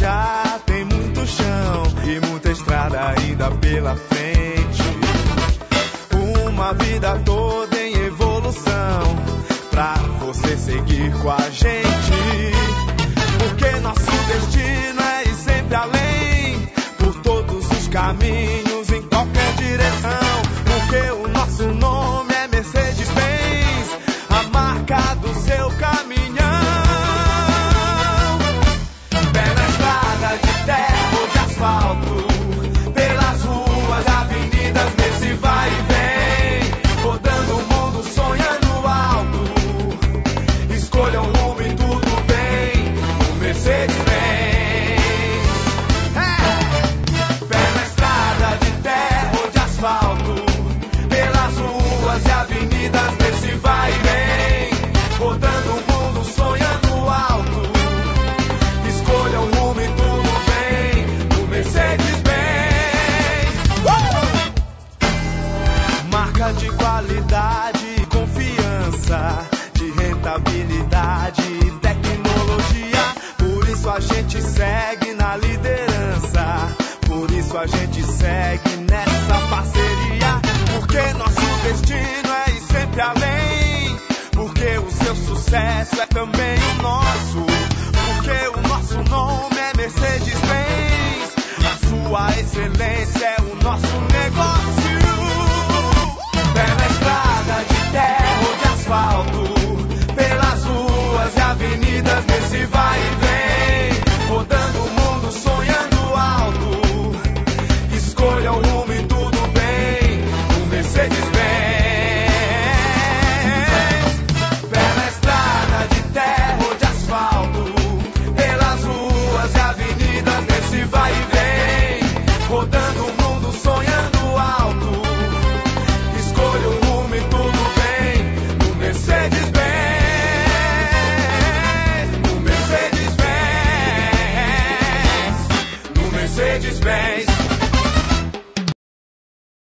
já tem muito chão e muita estrada ainda pela frente. Uma vida toda em evolução pra você seguir com a gente. Porque nosso destino é ir sempre além por todos os caminhos em qualquer direção. Porque o nosso nome Escolha um rumo e tudo bem, o Mercedes Benz. É. Pé na estrada de terra ou de asfalto, pelas ruas e avenidas, nesse vai e vem, rodando o mundo, sonhando alto. Escolha um rumo e tudo bem. O Mercedes-Benz. Uh! Marca de qualidade, e tecnologia. Por isso a gente segue na liderança. Por isso a gente segue nessa parceria. Porque nosso destino é ir sempre além. Porque o seu sucesso é também o nosso. Just face.